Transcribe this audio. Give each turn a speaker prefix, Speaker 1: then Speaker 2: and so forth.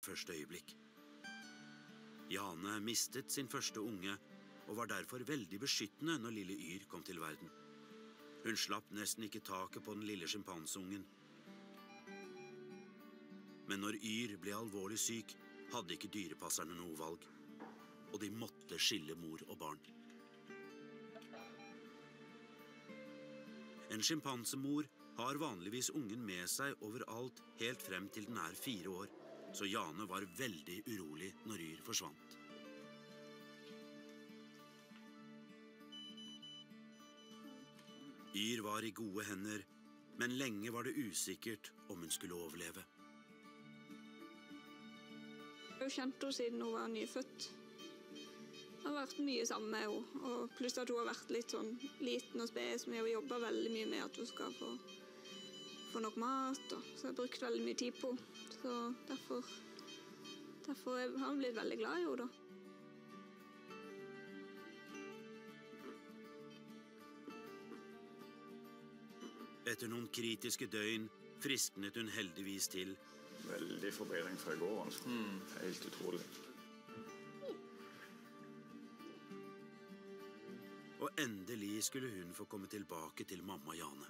Speaker 1: første øyeblikk. Jane mistet sin første unge og var derfor veldig beskyttende når lille Yr kom til verden. Hun slapp nesten ikke taket på den lille sjimpanseungen. Men når Yr ble alvorlig syk, hadde ikke dyrepasserne noe valg. Og de måtte skille mor og barn. En sjimpansemor har vanligvis ungen med seg overalt helt frem til den er fire år, så Jane var veldig urolig når Yr forsvant. Yr var i gode hender, men lenge var det usikkert om hun skulle overleve.
Speaker 2: Jeg har kjent henne siden hun var nyfødt. Jeg har vært mye sammen med henne. Pluss at hun har vært litt sånn liten og sped, så vi har jobba veldig mye med at hun skal få, få nok mat. Og, så jeg har brukt veldig mye tid på henne. Så derfor, derfor har jeg blitt veldig glad i henne, da.
Speaker 1: Etter noen kritiske døgn frisknet hun heldigvis til,
Speaker 3: Veldig forbedring fra i går. altså. Helt utrolig.
Speaker 1: og endelig skulle hun få komme tilbake til mamma Jane.